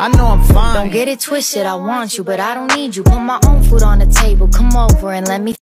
I know I'm fine. Don't get it twisted, I want you, but I don't need you. Put my own food on the table, come over and let me